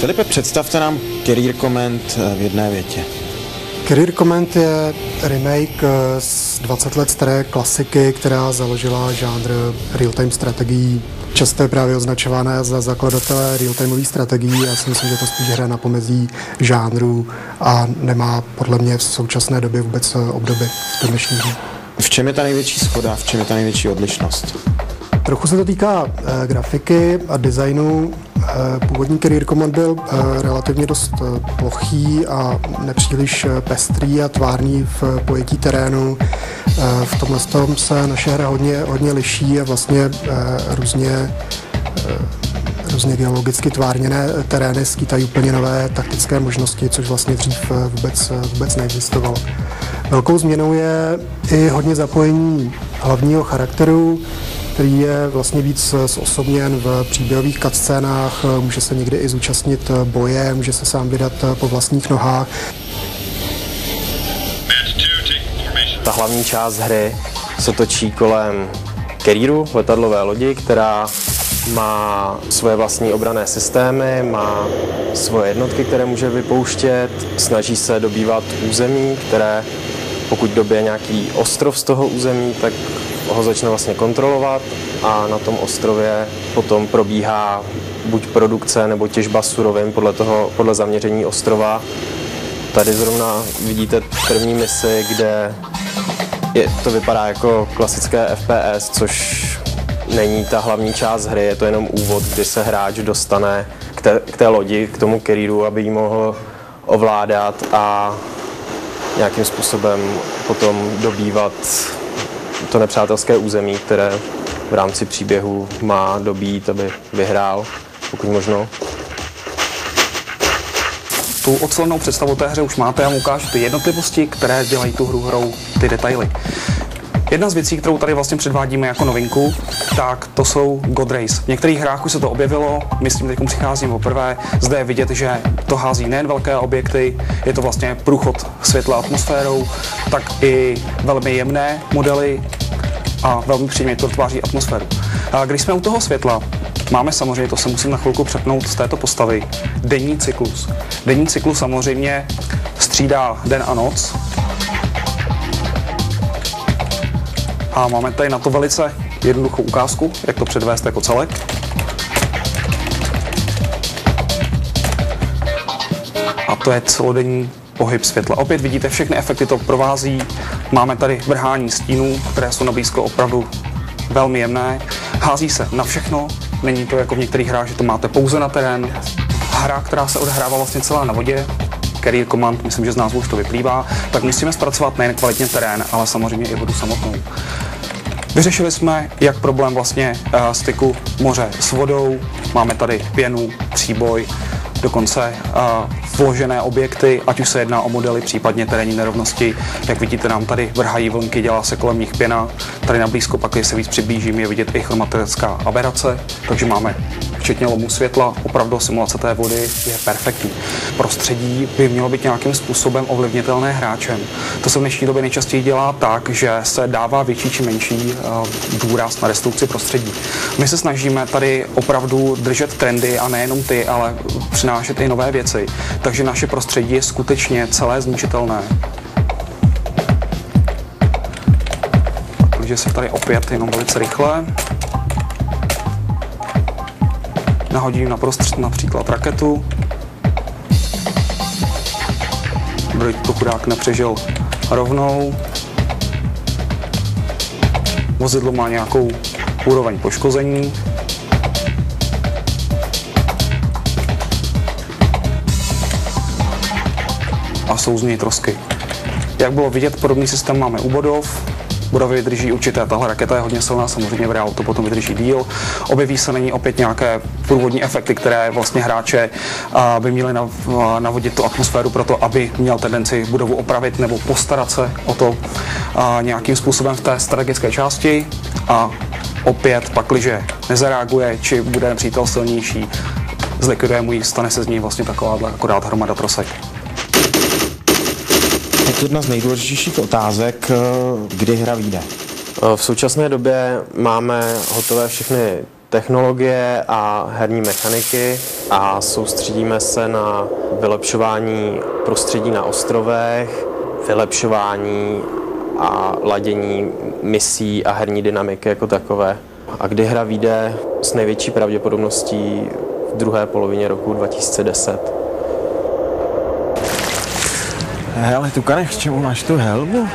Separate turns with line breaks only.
Filipe, představte nám Career Comment v jedné větě.
Career Comment je remake z 20 let staré klasiky, která založila žánr real-time strategií. Často je právě označované za zakladatele real-timeových strategií. Já si myslím, že to spíš hraje na pomezí žánru a nemá podle mě v současné době vůbec obdoby do dnešní dny.
V čem je ta největší schoda, v čem je ta největší odlišnost?
Trochu se to týká e, grafiky a designu. E, původní Career Command byl e, relativně dost e, plochý a nepříliš pestrý a tvárný v pojetí terénu. V tomhle tom se naše hra hodně, hodně liší a vlastně různě různě geologicky tvárněné terény skýtají úplně nové taktické možnosti, což vlastně dřív vůbec, vůbec neexistovalo. Velkou změnou je i hodně zapojení hlavního charakteru, který je vlastně víc zosobněn v příběhových cutscénách, může se někdy i zúčastnit boje, může se sám vydat po vlastních nohách.
Ta hlavní část hry se točí kolem Keríru, letadlové lodi, která má svoje vlastní obrané systémy, má svoje jednotky, které může vypouštět, snaží se dobývat území, které pokud dobije nějaký ostrov z toho území, tak ho začne vlastně kontrolovat a na tom ostrově potom probíhá buď produkce nebo těžba surovin podle, toho, podle zaměření ostrova. Tady zrovna vidíte první misi, kde je, to vypadá jako klasické FPS, což není ta hlavní část hry, je to jenom úvod, kdy se hráč dostane k té, k té lodi, k tomu careeru, aby ji mohl ovládat a nějakým způsobem potom dobývat to nepřátelské území, které v rámci příběhu má dobít, aby vyhrál, pokud možno.
Tu ocelenou představu té hře už máte, já vám ukážu ty jednotlivosti, které dělají tu hru hrou, ty detaily. Jedna z věcí, kterou tady vlastně předvádíme jako novinku, tak to jsou God Race. V některých hrách už se to objevilo, my s tím teď přicházím poprvé. Zde je vidět, že to hází nejen velké objekty, je to vlastně průchod světla atmosférou, tak i velmi jemné modely a velmi příjemně to tváří atmosféru. A když jsme u toho světla, Máme samozřejmě, to se musím na chvilku přepnout z této postavy, denní cyklus. Denní cyklus samozřejmě střídá den a noc, A máme tady na to velice jednoduchou ukázku, jak to předvést jako celek. A to je celodenní pohyb světla. Opět vidíte, všechny efekty to provází. Máme tady vrhání stínů, které jsou na blízko opravdu velmi jemné. Hází se na všechno, není to jako v některých hrách, že to máte pouze na terén. Hra, která se odehrává vlastně celá na vodě, Career Command, myslím, že z názvu už to vyplývá, tak musíme zpracovat nejen kvalitně terén, ale samozřejmě i vodu samotnou. Vyřešili jsme jak problém vlastně uh, styku moře s vodou, máme tady pěnu, příboj, dokonce uh, vložené objekty, ať už se jedná o modely, případně terénní nerovnosti. Jak vidíte, nám tady vrhají vlnky, dělá se kolem nich pěna. Tady na blízko pak, když se víc přiblížím, je vidět i chromatická aberace, takže máme včetně lomu světla, opravdu simulace té vody je perfektní. Prostředí by mělo být nějakým způsobem ovlivnitelné hráčem. To se v dnešní době nejčastěji dělá tak, že se dává větší či menší uh, důraz na destrukci prostředí. My se snažíme tady opravdu držet trendy a nejenom ty, ale přinášet i nové věci. Takže naše prostředí je skutečně celé zničitelné. Takže se tady opět jenom velice rychle nahodím na prostřed například raketu. Aby to chudák nepřežil rovnou. Vozidlo má nějakou úroveň poškození. Jsou trosky. Jak bylo vidět, podobný systém máme u bodov budovy vydrží určité. Tahle raketa je hodně silná, samozřejmě v reálu to potom vydrží díl. Objeví se na ní opět nějaké průvodní efekty, které vlastně hráče by měli navodit tu atmosféru pro to, aby měl tendenci budovu opravit nebo postarat se o to nějakým způsobem v té strategické části. A opět, pakliže nezareaguje, či bude přítel silnější, zlikviduje mu ji, stane se z ní vlastně taková akorát hromada trosek
jedna z nejdůležitějších otázek, eh, kdy hra vyjde.
Eh, v současné době máme hotové všechny technologie a herní mechaniky. a soustředíme se na vylepšování prostředí na ostrovech, vylepšování a ladění misí a herní dynamiky jako takové. A kdy hra vyjde s největší pravděpodobností v druhé polovině roku 2010.
Hele, tu k čemu máš tu helmu?